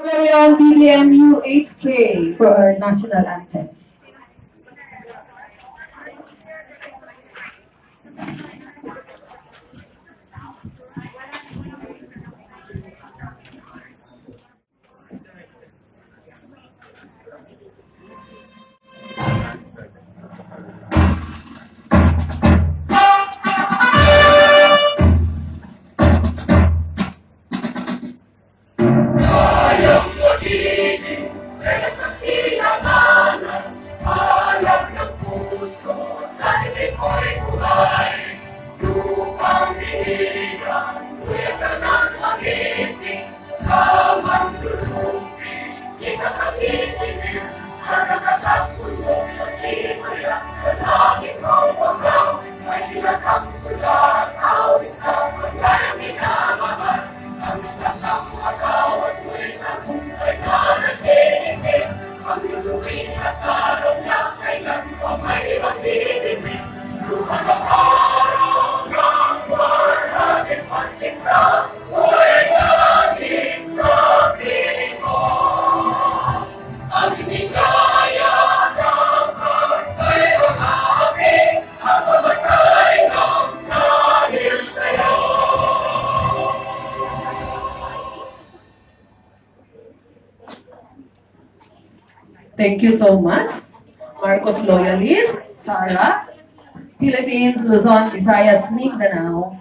very own BBMUHK for our national anthem. kasiyahan Alam ng puso sa iko'y buhay Lupang hinihiran, weta ng magiting Sa mandulupi, kita kasisiyahan Thank you so much. Marcos Loyalist, Sarah, Philippines, Luzon, Visayas, Mindanao,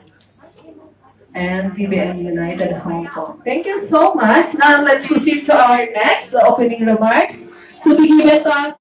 and BBM United Hong Kong. Thank you so much. Now let's proceed to our next opening remarks to be given to us.